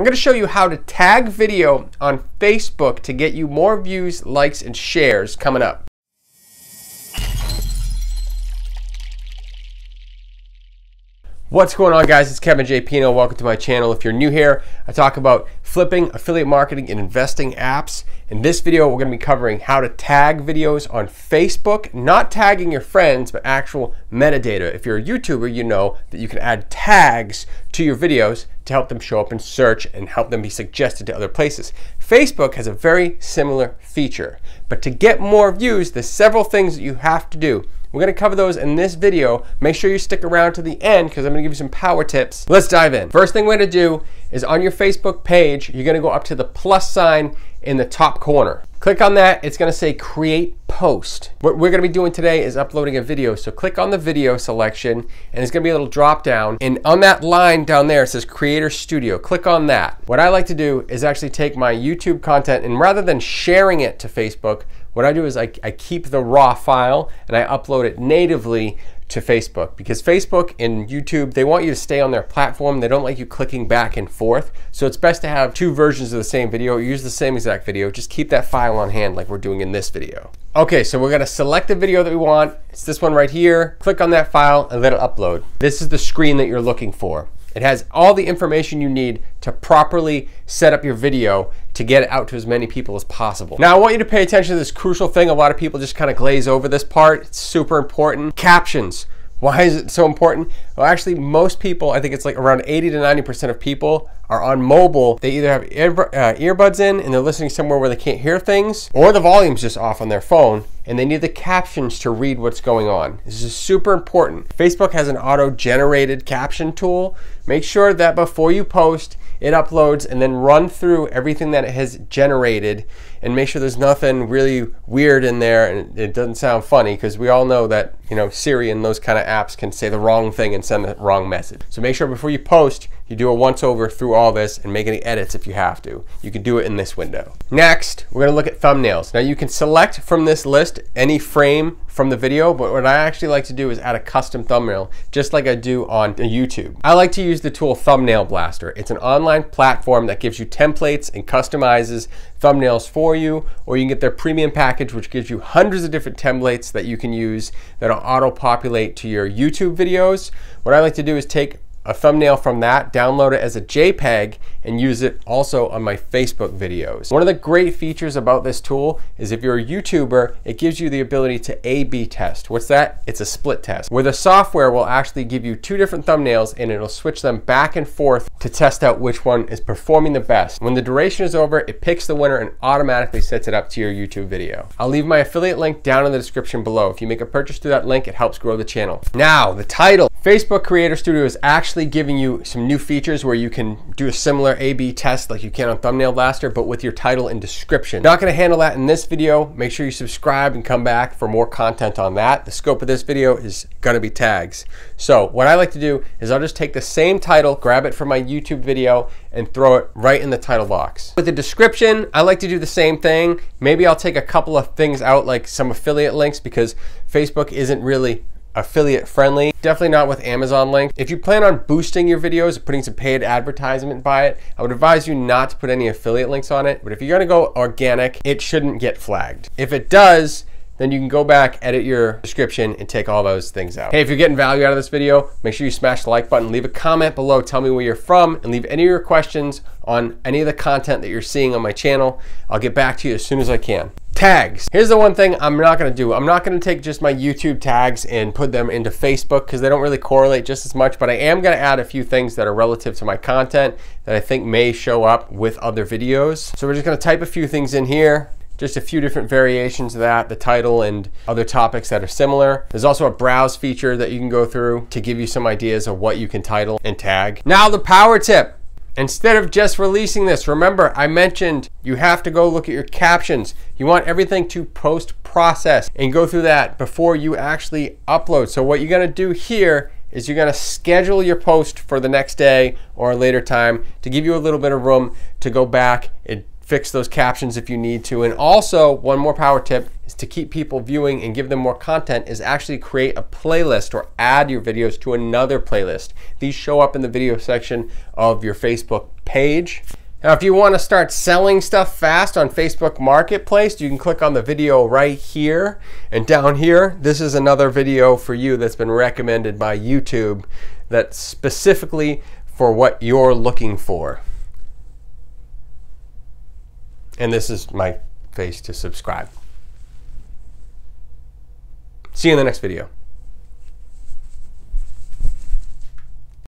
I'm going to show you how to tag video on Facebook to get you more views, likes, and shares coming up. What's going on guys? It's Kevin J. Pineau. Welcome to my channel. If you're new here, I talk about flipping, affiliate marketing, and investing apps. In this video, we're going to be covering how to tag videos on Facebook, not tagging your friends, but actual metadata. If you're a YouTuber, you know that you can add tags to your videos to help them show up in search and help them be suggested to other places. Facebook has a very similar feature, but to get more views, there's several things that you have to do. We're to cover those in this video. Make sure you stick around to the end because I'm going to give you some power tips. Let's dive in. First thing we're to do is on your Facebook page, you're going to go up to the plus sign in the top corner. Click on that. It's going to say create post. What we're going to be doing today is uploading a video. So click on the video selection and going to be a little drop down. And on that line down there, it says Creator Studio. Click on that. What I like to do is actually take my YouTube content and rather than sharing it to Facebook, what I do is I, I keep the raw file and I upload it natively to Facebook because Facebook and YouTube, they want you to stay on their platform. They don't like you clicking back and forth. So it's best to have two versions of the same video, use the same exact video, just keep that file on hand like we're doing in this video. Okay, so we're gonna select the video that we want. It's this one right here. Click on that file and let it upload. This is the screen that you're looking for. It has all the information you need to properly set up your video to get it out to as many people as possible. Now, I want you to pay attention to this crucial thing. A lot of people just kind of glaze over this part. It's super important. Captions. Why is it so important? Well, actually, most people, I think it's like around 80 to 90% of people are on mobile. They either have ear, uh, earbuds in and they're listening somewhere where they can't hear things, or the volume's just off on their phone and they need the captions to read what's going on. This is super important. Facebook has an auto generated caption tool. Make sure that before you post, it uploads and then run through everything that it has generated and make sure there's nothing really weird in there and it doesn't sound funny because we all know that you know Siri and those kind of apps can say the wrong thing and send the wrong message. So make sure before you post you do a once over through all this and make any edits if you have to. You can do it in this window. Next, we're gonna look at thumbnails. Now you can select from this list any frame from the video, but what I actually like to do is add a custom thumbnail, just like I do on YouTube. I like to use the tool Thumbnail Blaster. It's an online platform that gives you templates and customizes thumbnails for you, or you can get their premium package, which gives you hundreds of different templates that you can use that'll auto-populate to your YouTube videos. What I like to do is take a thumbnail from that, download it as a JPEG, and use it also on my Facebook videos. One of the great features about this tool is if you're a YouTuber, it gives you the ability to A-B test. What's that? It's a split test, where the software will actually give you two different thumbnails and it'll switch them back and forth to test out which one is performing the best. When the duration is over, it picks the winner and automatically sets it up to your YouTube video. I'll leave my affiliate link down in the description below. If you make a purchase through that link, it helps grow the channel. Now, the title. Facebook Creator Studio is actually giving you some new features where you can do a similar A-B test like you can on Thumbnail Blaster, but with your title and description. Not gonna handle that in this video. Make sure you subscribe and come back for more content on that. The scope of this video is gonna be tags. So what I like to do is I'll just take the same title, grab it from my YouTube video, and throw it right in the title box. With the description, I like to do the same thing. Maybe I'll take a couple of things out like some affiliate links because Facebook isn't really affiliate friendly. Definitely not with Amazon link. If you plan on boosting your videos, putting some paid advertisement by it, I would advise you not to put any affiliate links on it. But if you're gonna go organic, it shouldn't get flagged. If it does, then you can go back, edit your description, and take all those things out. Hey, if you're getting value out of this video, make sure you smash the like button, leave a comment below, tell me where you're from, and leave any of your questions on any of the content that you're seeing on my channel. I'll get back to you as soon as I can tags. Here's the one thing I'm not gonna do. I'm not gonna take just my YouTube tags and put them into Facebook because they don't really correlate just as much, but I am gonna add a few things that are relative to my content that I think may show up with other videos. So we're just gonna type a few things in here just a few different variations of that, the title and other topics that are similar. There's also a browse feature that you can go through to give you some ideas of what you can title and tag. Now the power tip. Instead of just releasing this, remember I mentioned you have to go look at your captions. You want everything to post process and go through that before you actually upload. So what you're gonna do here is you're gonna schedule your post for the next day or a later time to give you a little bit of room to go back and fix those captions if you need to. And also, one more power tip is to keep people viewing and give them more content is actually create a playlist or add your videos to another playlist. These show up in the video section of your Facebook page. Now, if you want to start selling stuff fast on Facebook Marketplace, you can click on the video right here. And down here, this is another video for you that's been recommended by YouTube that's specifically for what you're looking for. And this is my face to subscribe. See you in the next video.